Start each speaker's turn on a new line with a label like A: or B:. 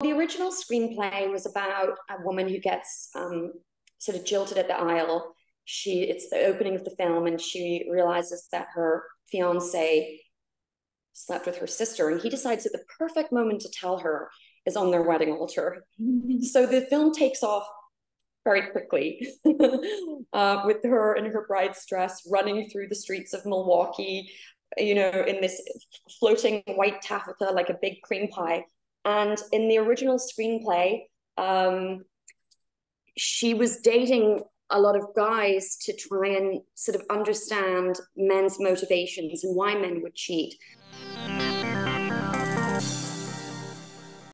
A: The original screenplay was about a woman who gets um, sort of jilted at the aisle. She it's the opening of the film, and she realizes that her fiance slept with her sister, and he decides that the perfect moment to tell her is on their wedding altar. so the film takes off very quickly uh, with her in her bride's dress running through the streets of Milwaukee, you know, in this floating white taffeta like a big cream pie. And in the original screenplay, um, she was dating a lot of guys to try and sort of understand men's motivations and why men would cheat.